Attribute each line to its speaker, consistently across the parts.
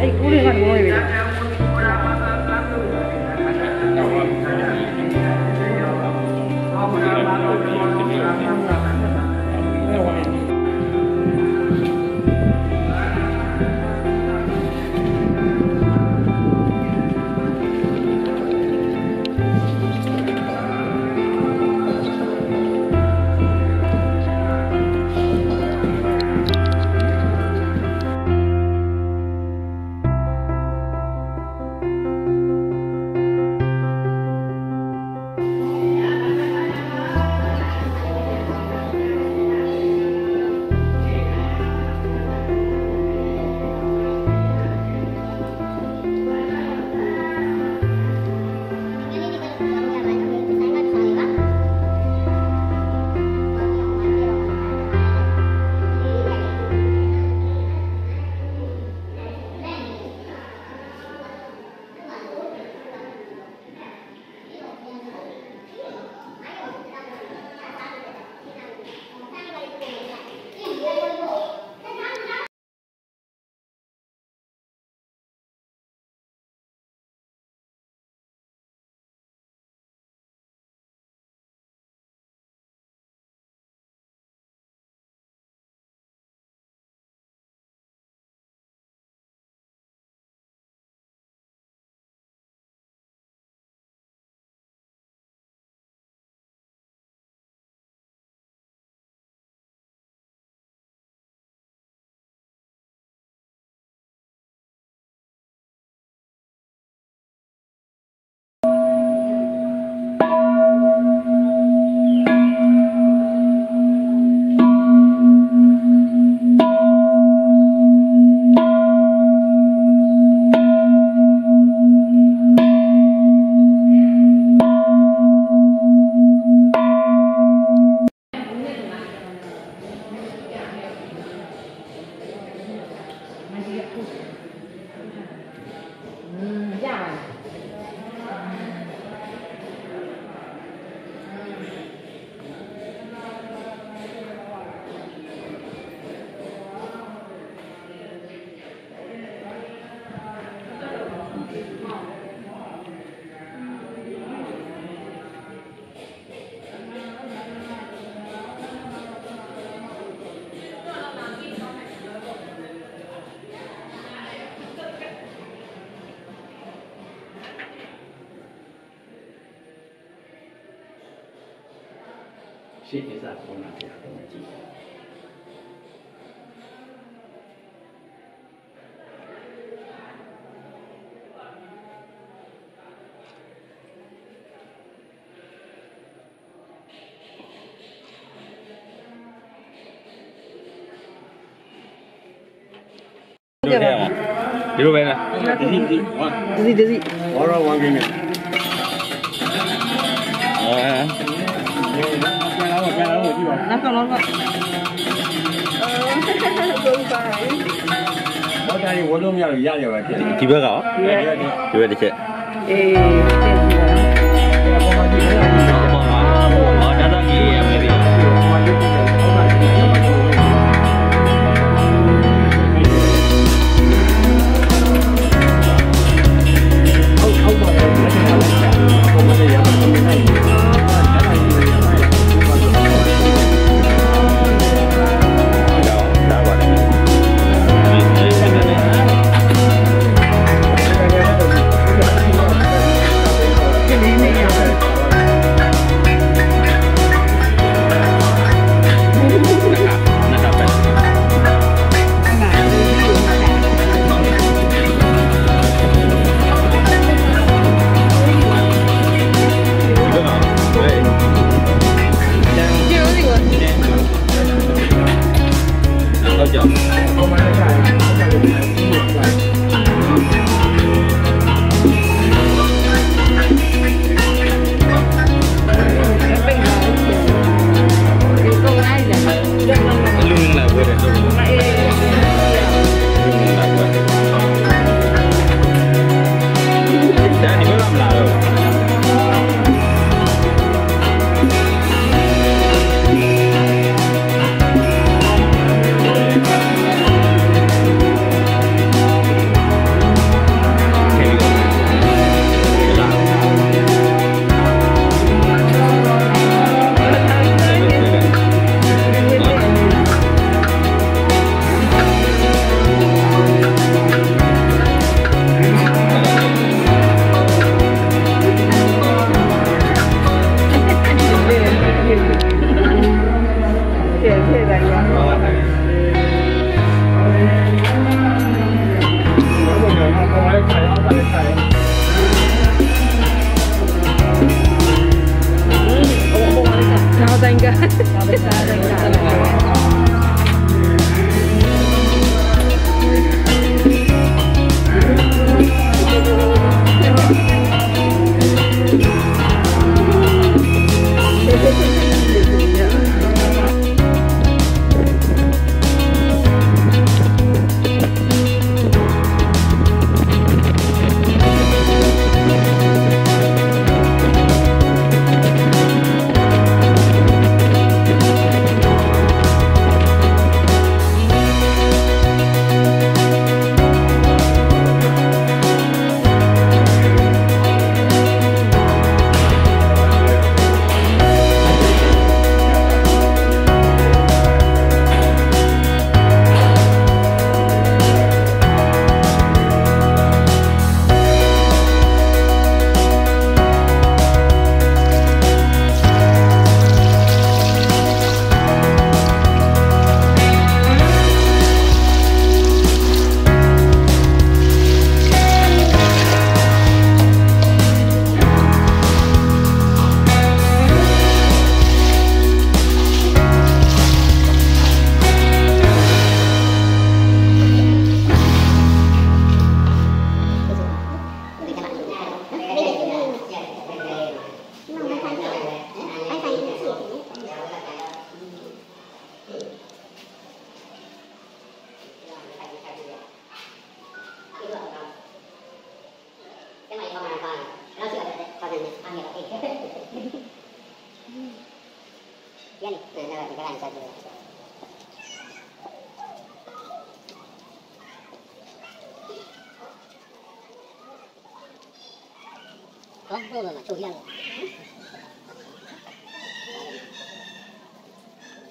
Speaker 1: Ahí, လေးအဲ့ကိုလေးကမောရပြီ
Speaker 2: ရှေ့အစားပုံလာပြတော့ကြည့်
Speaker 3: ဒီလိုပဲလား
Speaker 2: ဒီဒီဒီဝါ
Speaker 1: ဒီစီဒီစီ
Speaker 2: ဝါရဝါကင်းနေ
Speaker 3: အဲ
Speaker 2: ပြန်လာတော့ပြန်လာတော့ကြည့်ပါ
Speaker 1: နောက်ကောင်တော့
Speaker 2: ဘောတိုင်းဝလုံးမြောက်ရရပါဖြစ်တယ်
Speaker 3: ဒီဘက်ကရောဒီဘက်တစ်ချက်
Speaker 1: အေး
Speaker 4: Batangas.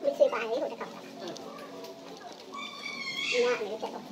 Speaker 4: 没睡吧？搞。嗯。没。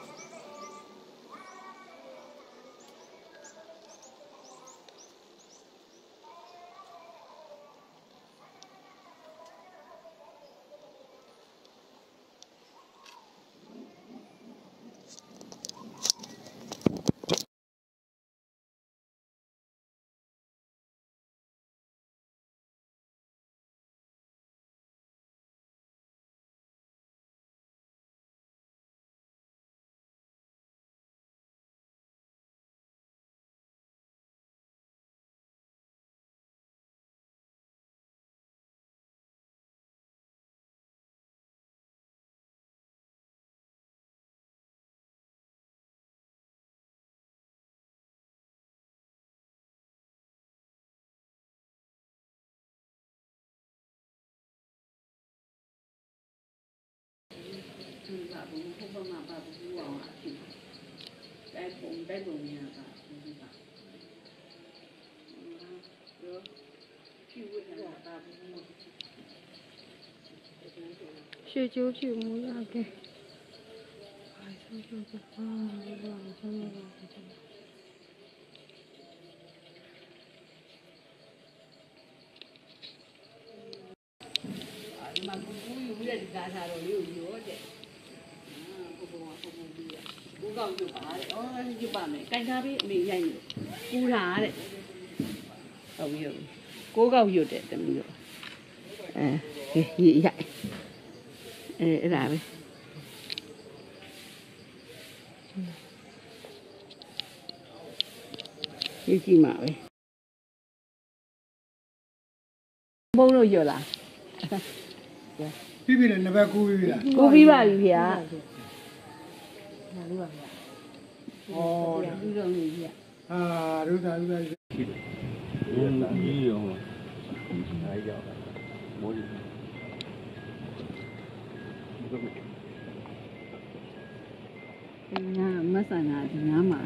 Speaker 1: thì bà cũng không bao mà bà cũng bỏ thì đây cũng đây bồng nhà bà cũng như bà được chịu là bà cũng một chưa chú chịu muốn ok
Speaker 5: phải sao cho được con đi vào cho nó vào cho nó mà cũng chú vui là
Speaker 1: cả sao rồi yêu yêu đấy ဒီကားစားတော်လေးကိုရောတဲ့အာဘုဘဝဘုဘပြီးရဘူးကောက်ယူပါတဲ့အော်ယူပါမယ်ကြိုင်ထားပြီးအမေရိုက်နေကူတာတဲ့ဟုတ်ပြီဟုတ်ပြီကိုးကောက်ယူတဲ့တမီးတို့အဲရေရိုက်အဲအဲ့ဒါပဲရေးကြည့်မှာပဲဘုံလို့ရောလား
Speaker 2: ပြီးပြီလေနံပါတ်9ပြီလား
Speaker 1: ကိုပြီးပါပြီဗျာ
Speaker 2: ဩ
Speaker 1: ပြီးတော့နေဗျာ
Speaker 2: အာဒုသာဒုသာ
Speaker 3: ရှိတယ်။ကြီးရော။အားရောက်တာ။မိုးကြီး
Speaker 1: ညာမဆန်တာဒီနားမှာ